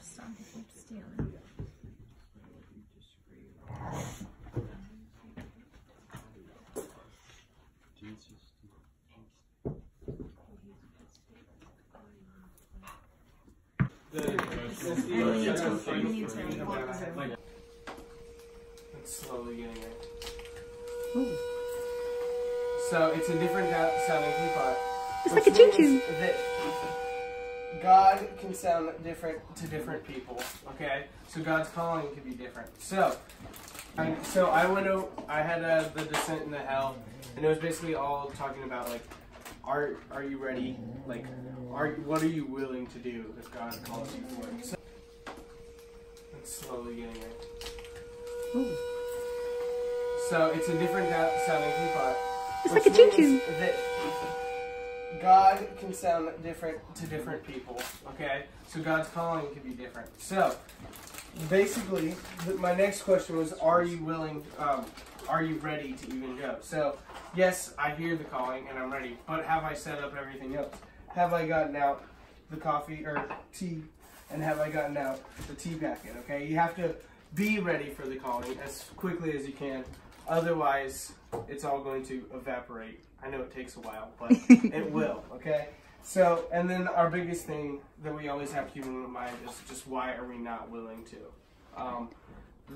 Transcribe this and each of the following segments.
Just stop me from stealing. You need to- you need to- It's slowly getting there. So it's a different sounding teapot. It's like a choo-choo. God can sound different to different people. Okay, so God's calling can be different. So, I, so I went. o- I had uh, the descent into hell, and it was basically all talking about like, are are you ready? Like, are what are you willing to do if God calls you for it? So, it's slowly getting there. So it's a different sounding teapot. It's like a choo-choo. means That God can sound different to different people. Okay, so God's calling can be different. So basically, my next question was: Are you willing? Um, are you ready to even go? So yes, I hear the calling and I'm ready. But have I set up everything else? Have I gotten out the coffee or tea? And have I gotten out the tea packet? Okay, you have to be ready for the calling as quickly as you can. Otherwise, it's all going to evaporate. I know it takes a while, but it will. Okay. So, and then our biggest thing that we always have to keep in mind is just why are we not willing to? Um,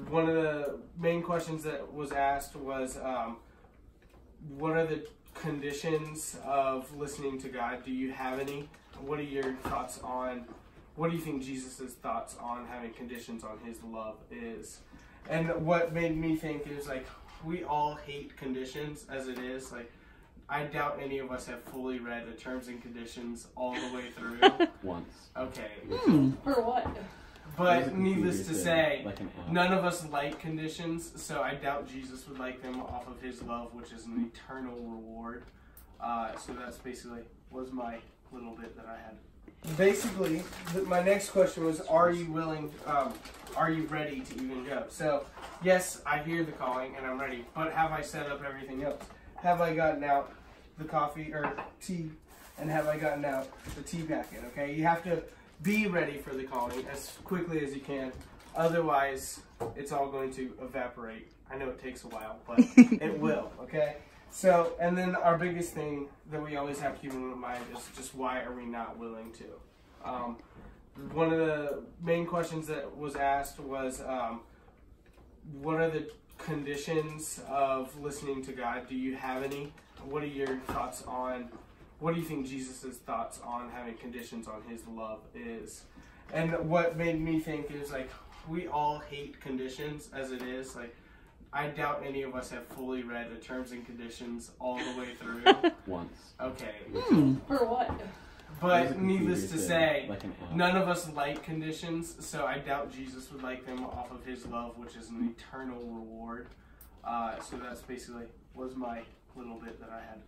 one of the main questions that was asked was, um, what are the conditions of listening to God? Do you have any? What are your thoughts on? What do you think Jesus' thoughts on having conditions on His love is? And what made me think is like we all hate conditions as it is. Like I doubt any of us have fully read the terms and conditions all the way through. Once. Okay, For what? but needless to say, like. None of us like conditions, so I doubt Jesus would like them off of his love, which is an eternal reward. Uh, so that's basically was my little bit that I had. Basically, th- my next question was: Are you willing? Um, are you ready to even go? So, yes, I hear the calling and I'm ready. But have I set up everything else? Have I gotten out the coffee or tea? And have I gotten out the tea packet? Okay, you have to be ready for the calling as quickly as you can. Otherwise, it's all going to evaporate. I know it takes a while, but it will. Okay. So, and then our biggest thing that we always have to keep in mind is just why are we not willing to? Um, one of the main questions that was asked was, um, what are the conditions of listening to God? Do you have any? What are your thoughts on? What do you think Jesus' thoughts on having conditions on His love is? And what made me think is like we all hate conditions as it is. Like I doubt any of us have fully read the terms and conditions all the way through. Once. Okay, For what? But needless to say, like. None of us like conditions, so I doubt Jesus would like them off of his love, which is an eternal reward. Uh, so that's basically was my little bit that I had.